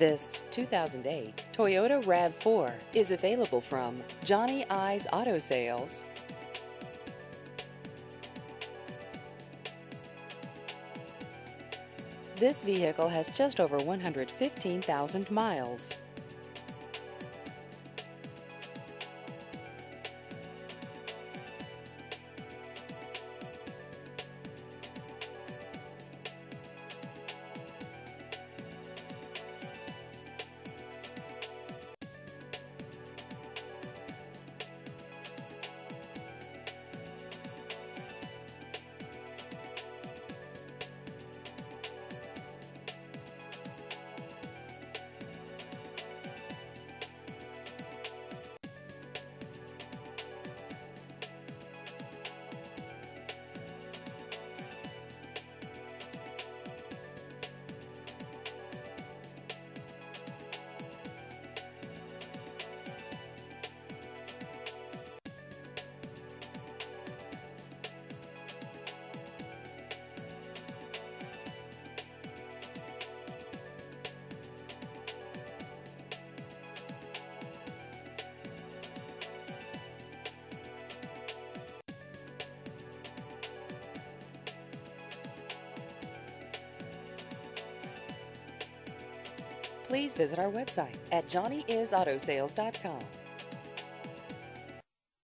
This 2008 Toyota RAV4 is available from Johnny I's Auto Sales. This vehicle has just over 115,000 miles. Please visit our website at johnnyisautosales.com.